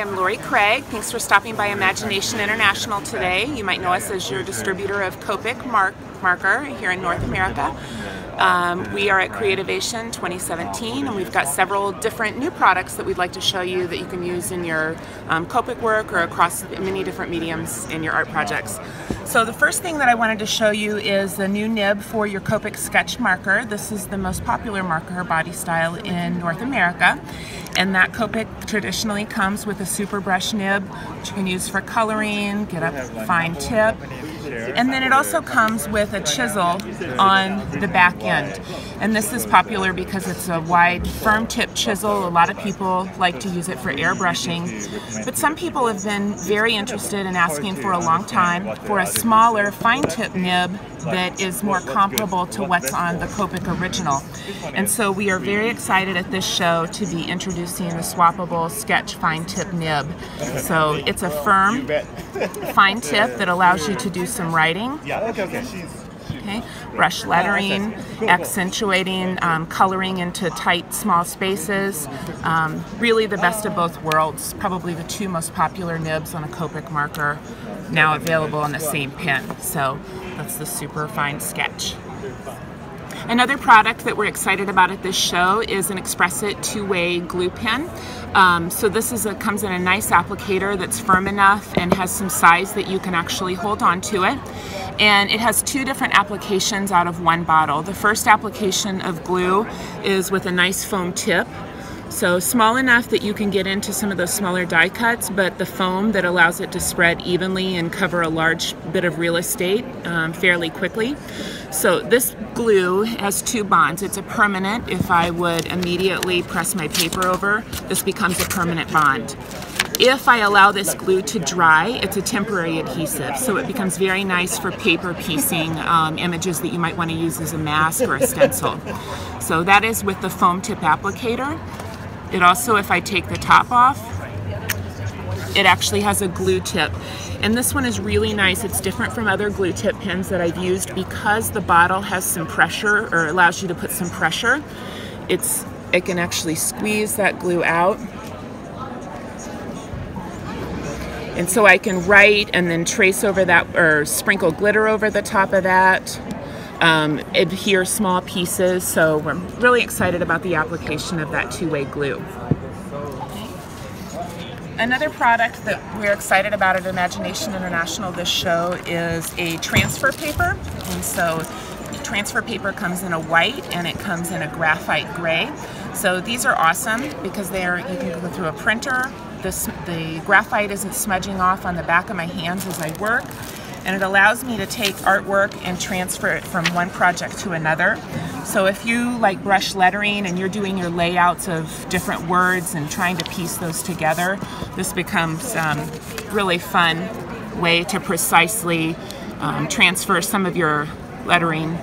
I'm Lori Craig. Thanks for stopping by Imagination International today. You might know us as your distributor of Copic mark marker here in North America. Um, we are at Creativation 2017 and we've got several different new products that we'd like to show you that you can use in your um, Copic work or across many different mediums in your art projects. So the first thing that I wanted to show you is the new nib for your Copic sketch marker. This is the most popular marker body style in North America and that Copic traditionally comes with a super brush nib which you can use for coloring, get a fine tip, and then it also comes with a chisel on the back end. And this is popular because it's a wide, firm tip chisel. A lot of people like to use it for airbrushing. But some people have been very interested in asking for a long time for a smaller, fine tip nib that is more comparable to what's on the Copic original. And so we are very excited at this show to be introducing the swappable sketch fine tip nib. So it's a firm fine tip that allows you to do some writing. Yeah, okay, Okay, brush lettering, accentuating, um, coloring into tight, small spaces. Um, really the best of both worlds. Probably the two most popular nibs on a Copic marker now available on the same pen. So that's the super fine sketch. Another product that we're excited about at this show is an Xpress It two-way glue pen. Um, so this is a, comes in a nice applicator that's firm enough and has some size that you can actually hold on to it. And it has two different applications out of one bottle. The first application of glue is with a nice foam tip so small enough that you can get into some of those smaller die cuts, but the foam that allows it to spread evenly and cover a large bit of real estate um, fairly quickly. So this glue has two bonds. It's a permanent. If I would immediately press my paper over, this becomes a permanent bond. If I allow this glue to dry, it's a temporary adhesive, so it becomes very nice for paper piecing um, images that you might want to use as a mask or a stencil. So that is with the foam tip applicator. It also, if I take the top off, it actually has a glue tip. And this one is really nice. It's different from other glue tip pens that I've used because the bottle has some pressure or allows you to put some pressure. It's It can actually squeeze that glue out. And so I can write and then trace over that or sprinkle glitter over the top of that um, adhere small pieces. So we're really excited about the application of that two-way glue. Another product that we're excited about at Imagination International this show is a transfer paper. And so transfer paper comes in a white and it comes in a graphite gray. So these are awesome because they're you can go through a printer. This, the graphite isn't smudging off on the back of my hands as I work and it allows me to take artwork and transfer it from one project to another. So if you like brush lettering and you're doing your layouts of different words and trying to piece those together, this becomes um, really fun way to precisely um, transfer some of your lettering.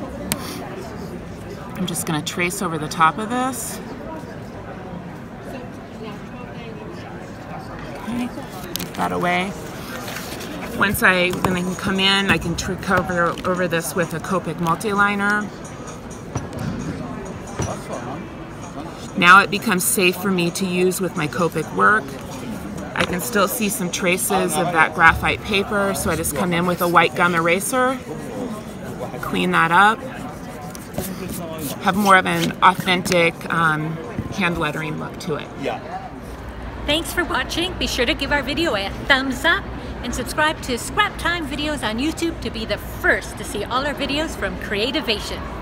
I'm just going to trace over the top of this. Okay, that away. Once I, when I can come in, I can cover over this with a Copic multiliner. Now it becomes safe for me to use with my Copic work. I can still see some traces of that graphite paper, so I just come in with a white gum eraser, clean that up, have more of an authentic um, hand lettering look to it. Yeah. Thanks for watching. Be sure to give our video a thumbs up and subscribe to Scrap Time videos on YouTube to be the first to see all our videos from Creativation.